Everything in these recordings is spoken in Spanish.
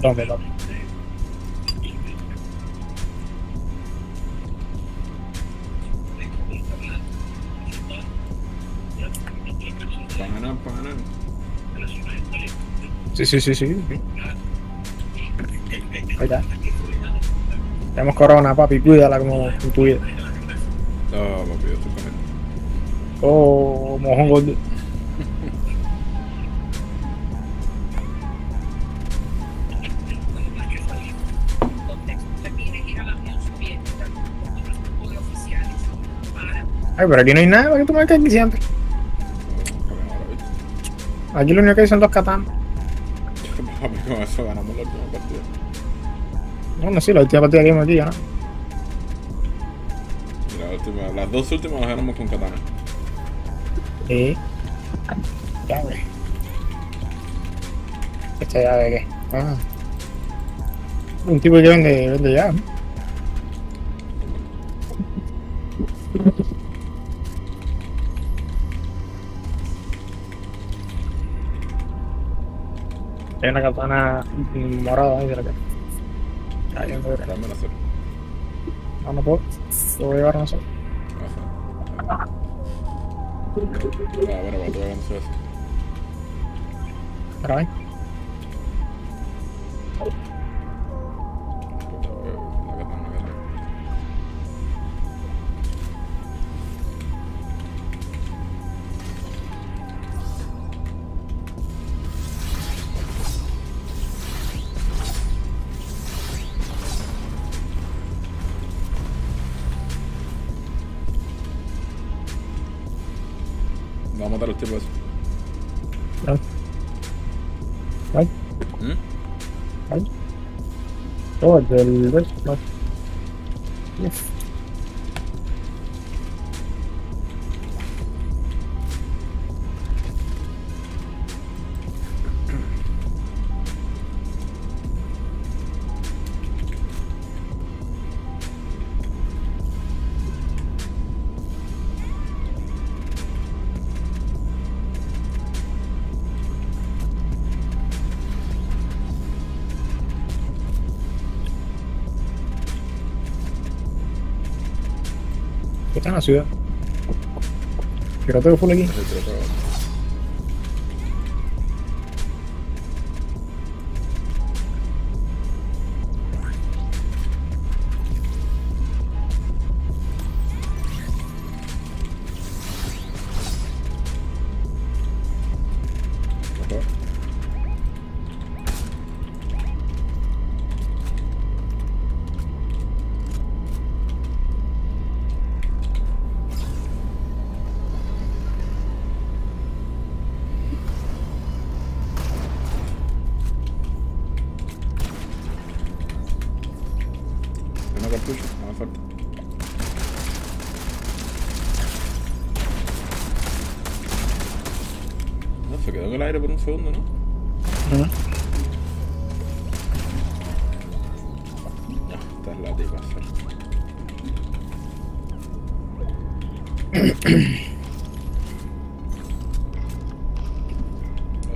¿Dónde, dónde? Pana, pana. Sí, sí, sí, sí. Ahí está. Tenemos corona, papi, cuídala como tu vida. No, papi, yo estoy con él. Oh, mojón gordo. Ay, pero aquí no hay nada, ¿para qué tú marcas aquí siempre? Aquí lo único que hay son dos katanas. Con eso ganamos la última partida. Bueno, sí, la última partida que hemos aquí, ¿no? La última, las dos últimas las ganamos con katana. Sí. Llave. ¿Esta llave qué? Ah. Un tipo que vende, vende llave. Hay una katana morada ahí de la que. Ahí en febrero. Dame la cero. No, no puedo. Lo voy a llevar nosotros. Ajá. Ah, bueno, para tú hagas Vamos a matar a los tipos esos. Ahí. ¿Mm? Ahí. Oh, el del. Está en la ciudad? Pero tengo full aquí. Aire por un segundo, ¿no? Ujú. Ya, esta es la tipa. Fer.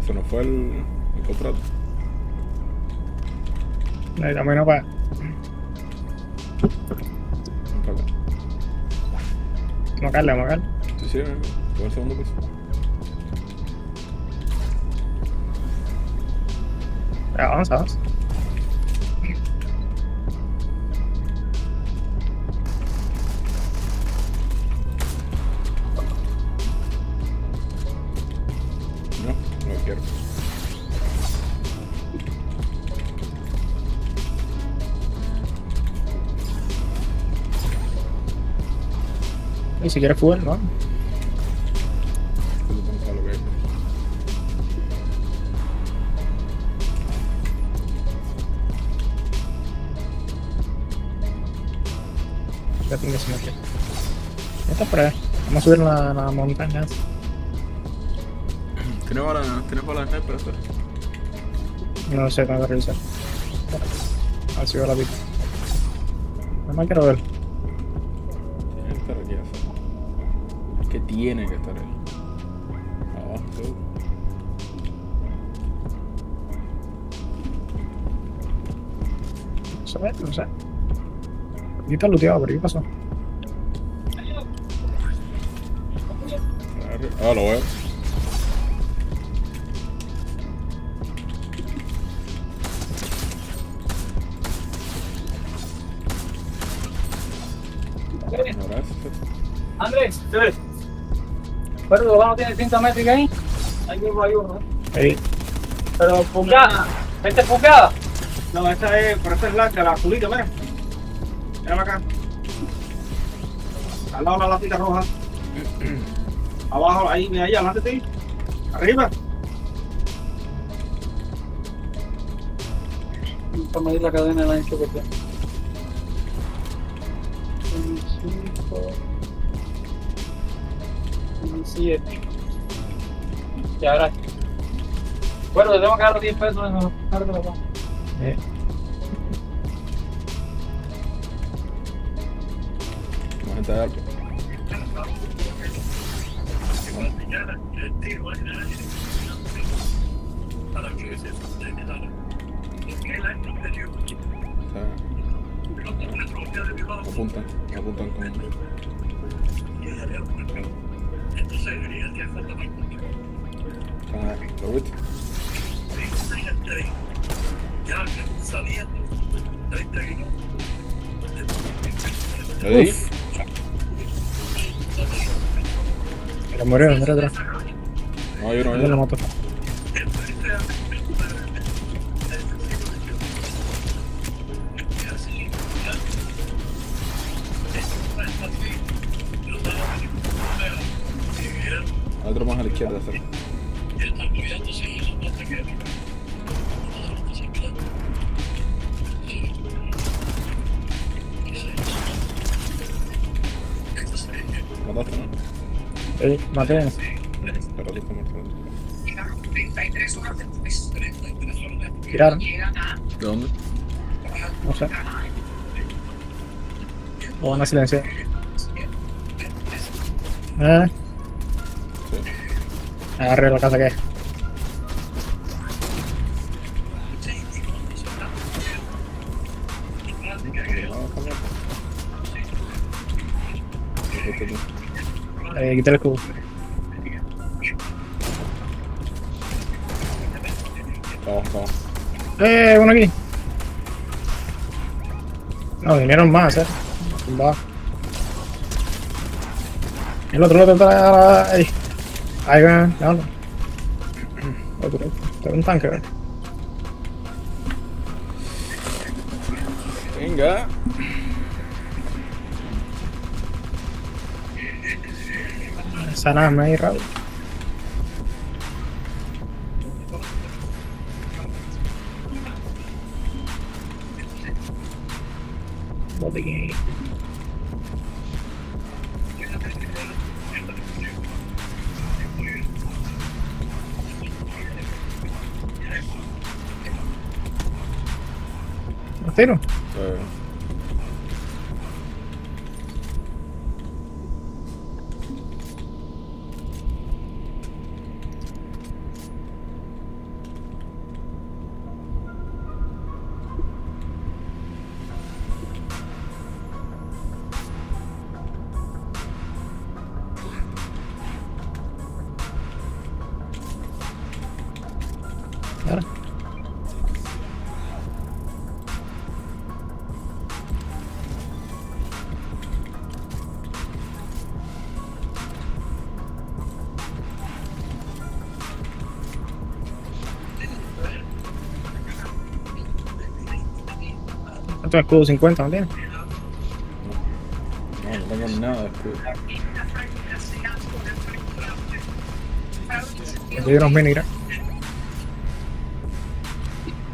Eso no fue el, el contrato. Irnos para. Ven para acá. Vamos a caerle, vamos a caerle. Sí, sí. Por el segundo piso. Ya, vamos, vamos. No, no quiero. Y si quieres fútbol, ¿no? Ya tengo que se me quiere. Esta es por ahí. Vamos a subir la, la montaña. ¿Tienes bala, ¿tienes bala de sniper? Espera. No sé, tengo que revisar. A ver si veo la pica. No me quiero ver. Tiene que estar aquí afuera. Es que tiene que estar ahí. Abajo, seguro. sé, no sé. Aquí está looteado, pero ¿qué pasó? Ah, lo veo. Andrés, ¿sí? Pero tu no tiene cinta métrica ahí. Ahí mismo hay uno. Ahí. Pero pulgada. ¿Esta es pulgada? No, esta es, pero esta es blanca, la azulita, mira. Acá. Al lado la latita roja. Abajo, ahí, mira, ahí, adelante de ti. Arriba. Para medir la cadena del ancho que tiene. Un cinco. Un siete. Y ahora. Bueno, te tengo que dar los 10 pesos en la la Eh, De alto. Apuntan, apuntan con. Ah, ¿lo viste? ¿Lo Mira, murió, mira atrás. No, hay uno, hay Mira la Matéense. Llegaron 33 dónde? No sé. O van a ¿Eh? Sí. Agarré la casa que es. Eh, el. Eh, uno aquí. No, vinieron más, eh. Va. El otro, el otro ahí. Ahí va, ya Otro, tengo un tanque. Venga. Saname ahí, Raúl. Botiquín. ¿Los tiro? Eh, ¿Cuánto es escudo 50, no tienes? no, no tengo nada de escudo. Doy unos mini, ¿verdad?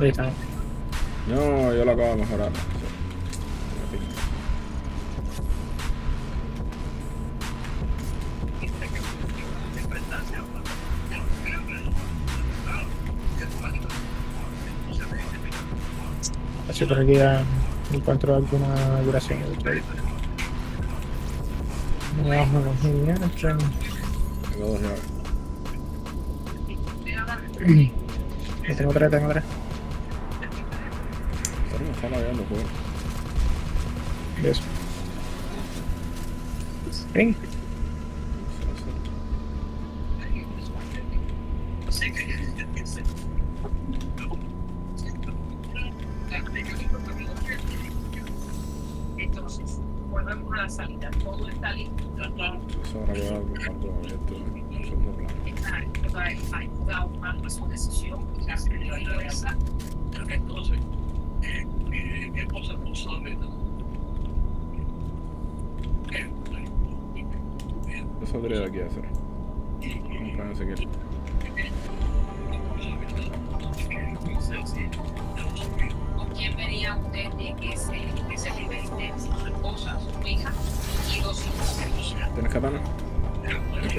Ahí está. No, yo lo acabo de mejorar. Así por aquí ya encuentro alguna duración. Vamos a los minions. Tengo. Yo tengo. Y eso. Sua decisão. Já se deu aí essa. Entonces, eh, eh, mi esposa no sabe nada. Eh, eh, Yo saldría de aquí a hacer. Un plan que. ¿Con quién vería usted de que se, que se vive este, su esposa, su hija y dos hijos? ¿Tienes katana? Los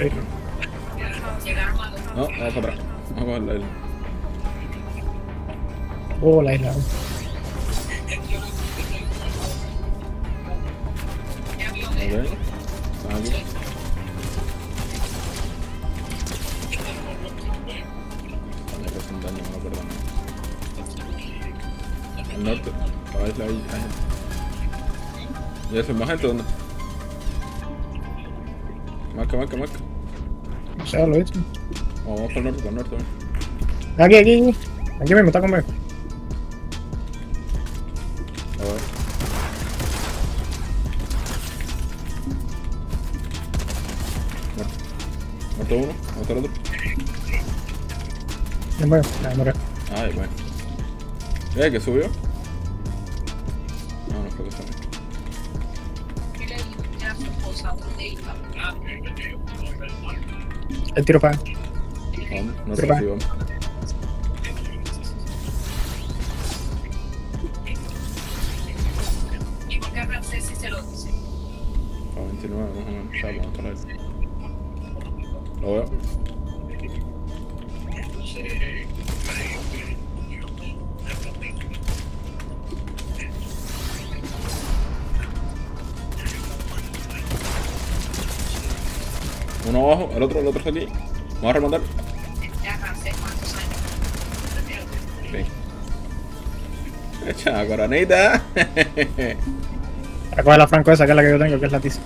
No, vamos para atrás. Vamos a coger la isla. Oh, la isla. Al norte. La isla ahí hay gente. ¿Y eso es más gente dónde? Marca, marca, marca. O sea, lo he hecho. Vamos para el norte, para el norte. Aquí, aquí, aquí. Aquí mismo, está conmigo. Ya muero. Ya muero. Ay, bueno. ¿Eh? ¿Que subió? No, no fue que subió. El tiro para. No sé Pero va. si vamos. ¿Y por qué francés lo dice? A 29 más o menos. Ya, vamos a. Lo veo. Uno abajo, el otro, el otro está aquí. Vamos a rematar. Ya francés, ¿cuántos años? Sí. Echa, coronita. Coger la franco esa, que es la que yo tengo, que es la tiza.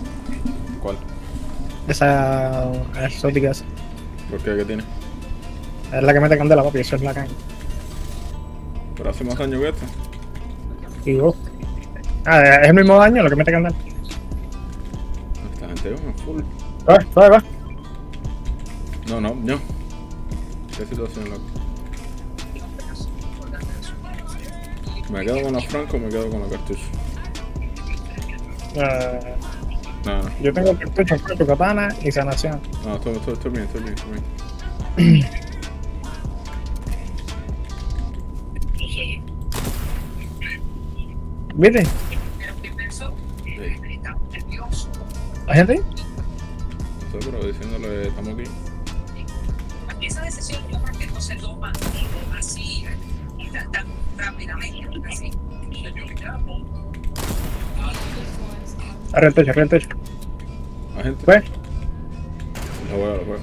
¿Cuál? Esa exótica esa. ¿Por qué? ¿Qué tiene? Es la que mete candela, papi. Eso es la caña. Pero hace más daño que esto. Y vos. Ah, es el mismo daño lo que mete candela. Esta gente es full. Va, va, va. No, no, no. ¿Qué situación, loco? ¿Me quedo con la franco o me quedo con la cartucho? Eh, No, no. yo tengo cartucho, franco, katana y sanación. No, estoy, estoy, estoy bien, estoy bien, estoy bien. ¿Viste? ¿Pero qué pensó? Sí. ¿Hay gente? No pero diciéndole, estamos aquí. Esa decisión yo creo que no se toma así, tan, tan rápidamente, así. Arriba el techo, arriba el techo. ¿Hay gente? Lo veo, lo veo.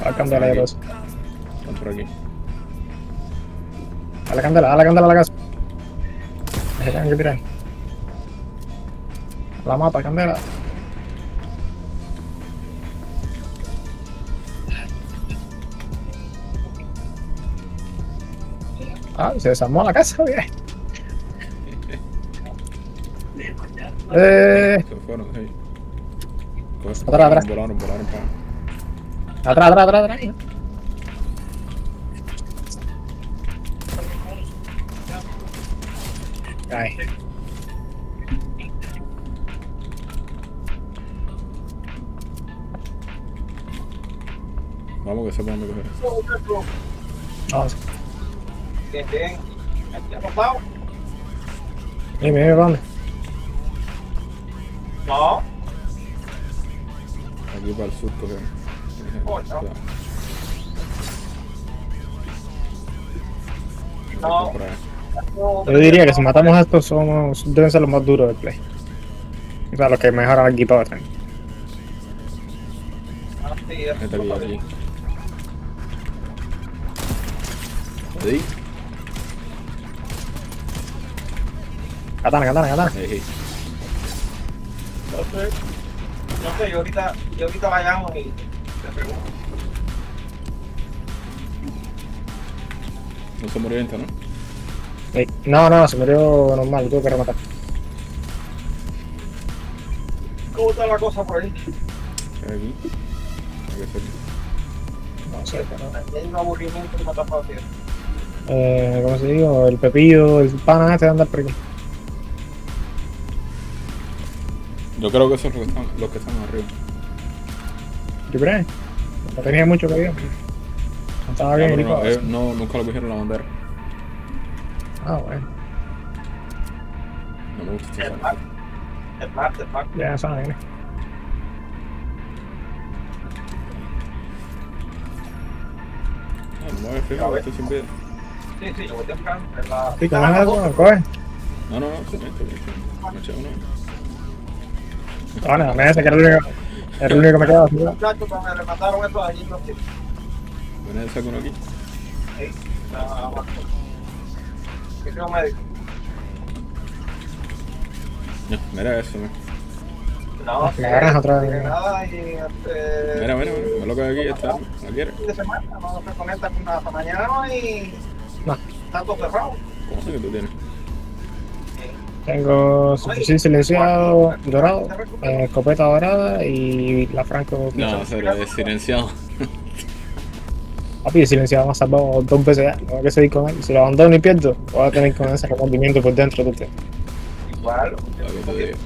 a la candela de los. Están por aquí. A la candela, a la candela a la casa. Se tienen que tirar. La mata, candela. Ah, se desarmó la casa, bien. Eh, Se fueron, sí. Coge- Atrás, atrás. Volaron, volaron para. atrás, atrás, atrás, atrás. Ay. Vamos que sepan dónde coger. Vamos. Bien, bien. Dime, dime, ¿dónde? No. Aquí para el sur cogemos. Oh, no. No. Yo diría que si matamos a estos somos, deben ser los más duros del play. O sea, los que mejor han equipado están. Ah, sí. Katana, katana, katana. Ey, No sé. No sé, yo ahorita, yo ahorita vayamos y te pregunto. no se murió gente, ¿no? Ey, No, no, se murió normal, lo tuve que rematar. ¿Cómo está la cosa por ahí? ¿Qué hay aquí? Hay que hacer- No sé, pero... Hay un aburrimiento que me está haciendo. Eh, ¿Cómo se digo? El pepillo, el pana este de andar por aquí. Yo creo que son los que están, los que están arriba. ¿Tú crees? No tenía mucho que ver. No estaba bien No, no, eh, no, nunca lo cogieron la bandera. Mar. Ya eso no viene. Ah, no me voy a fijar, estoy sin vida. Sí, sí, yo voy temprano. En la... Sí, ¿cómo es eso? Coge. No, no, no, sí, esto, esto. Me eché uno. Bueno, me ese que era el único, era el único que me quedaba. sin duda. Muchachos, cuando me remataron eso allí en los tiempos. Ven a saco uno aquí. Ahí, está abajo. ¿Qué tengo médico? No, mira eso, mira. No, Me agarras otra vez. no tiene nada y este. Mira, mira, mira. Me lo que hay aquí está. ¿La quieres? fin de semana, no se conecta con hasta mañana no y No. está todo cerrado. ¿Cómo sé que tú tienes? Tengo silenciado dorado, eh, escopeta dorada y la franco. No, cero, es silenciado. Papi, silenciado me ha salvado dos veces ya. Tengo que seguir con él. Si lo abandono y pierdo, voy a tener con ese remordimiento por dentro de usted. Igual, Lo que te digo.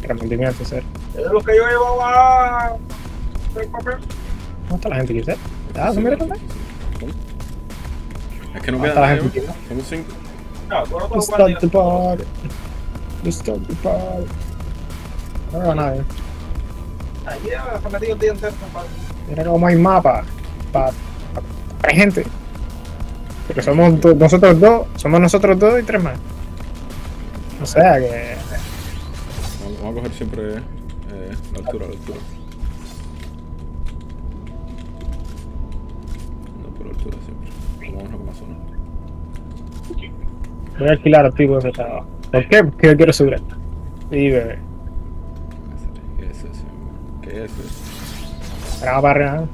Remordimiento, ser. es lo que yo llevaba. ¿Cómo está la gente aquí, usted? Ah, ¿se mira? Es que no ¿Cómo queda está la nadie. gente aquí? ¿no? Somos cinco. No, no guardas start the party. The party. No veo a nadie. Allí se ha metido el día entero, compadre. Mira cómo hay mapa para para gente. Porque somos nosotros dos, somos nosotros dos y tres más. O sea que. Vamos, vamos a coger siempre eh, la altura, la altura. No por altura siempre. Vamos a con la zona. Voy a alquilar al tipo ese estaba. ¿Por qué? Porque yo quiero subir esto. Y bebé. ¿Qué es eso? ¿Qué es eso? Vamos para arriba.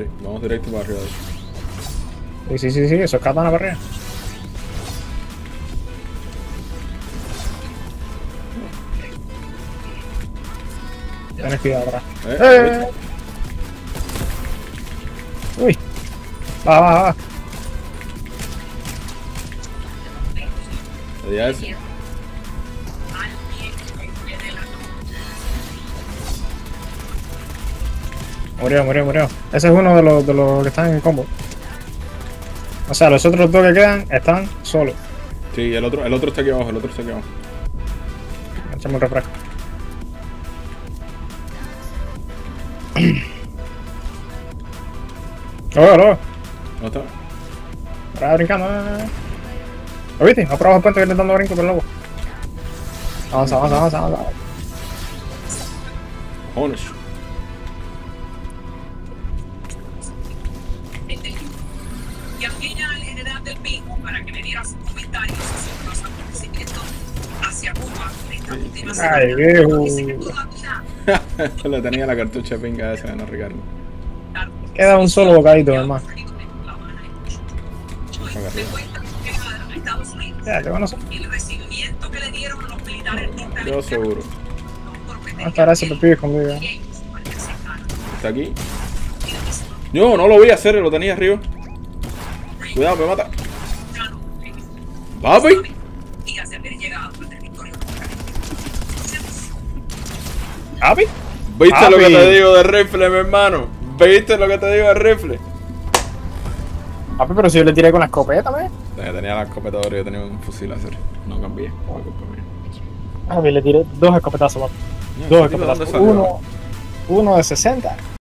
Sí, vamos directo para arriba. Sí, sí, sí, sí, eso es katana para arriba. Tienes cuidado atrás. ¿Eh? ¡Eh! Uy. Va, va, va. ¿Le Murió, murió, murió. Ese es uno de los, de los que están en combo. O sea, los otros dos que quedan están solos. Sí, el otro, el otro está aquí abajo, el otro está aquí abajo. Echame un refresco. Oh, oh, ¿Dónde está? Ahora brincando. eh, eh, eh. ¿Lo viste? No probas el puente que le están dando brinco por el lobo. Avanza, avanza, avanza, avanza. Ay, viejo. Le tenía la cartucha pinga esa de no Ricardo. Queda un solo bocadito, hermano. Ya, Yo seguro. Hasta ahora ese pepillo escondido. ya. ¿Está aquí? No, no lo voy a hacer, lo tenía arriba. Cuidado, me mata. ¡Papi! ¿Papi? ¿Viste lo que te digo de rifle, mi hermano? ¿Viste lo que te digo de rifle? Papi, pero si yo le tiré con la escopeta, ¿ves? Tenía la escopeta y yo tenía un fusil láser. No cambié. Papi, le tiré dos escopetazos, papi. Dos ¿ese tipo de dónde escopetazos. Uno, uno de 60